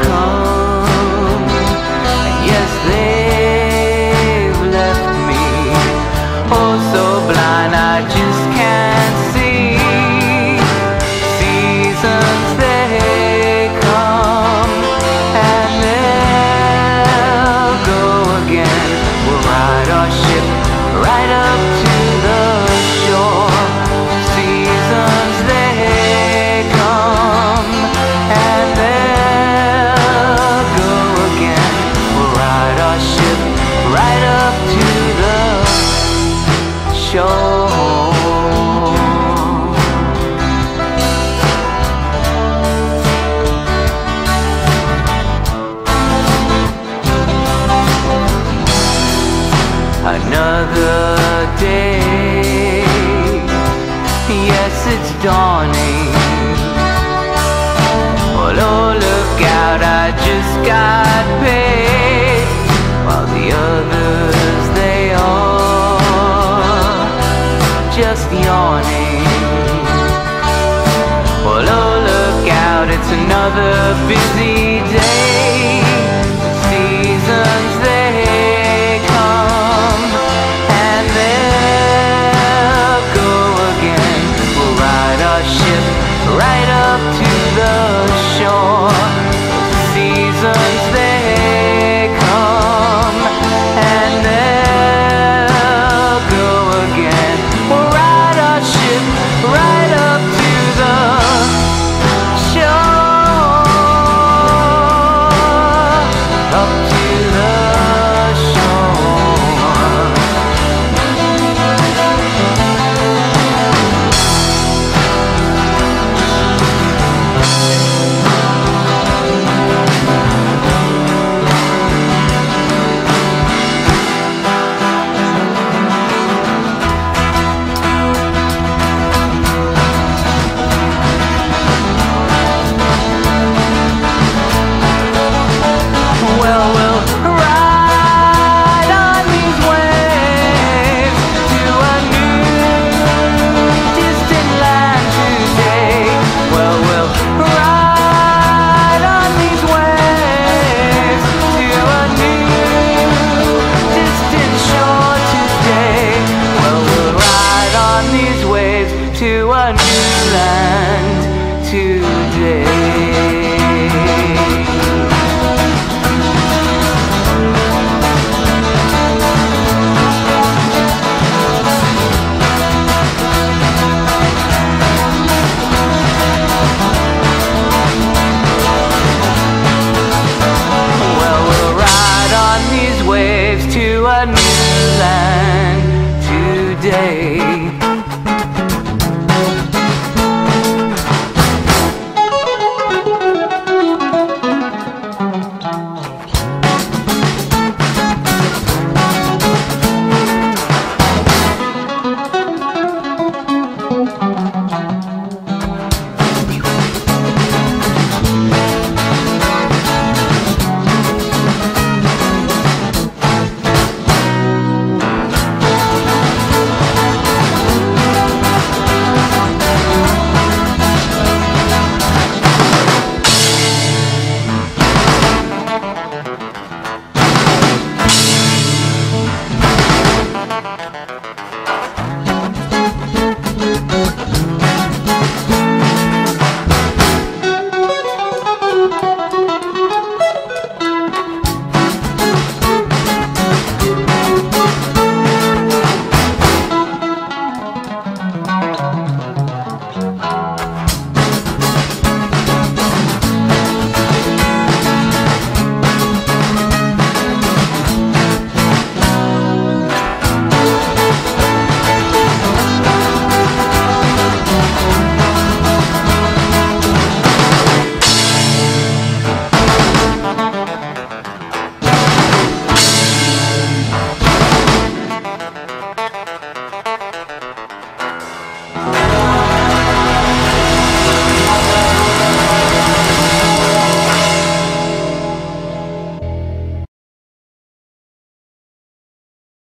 come. Another day, yes, it's dawning. Well, oh, look out, I just got paid. While the others, they are just yawning. Well, oh, look out, it's another busy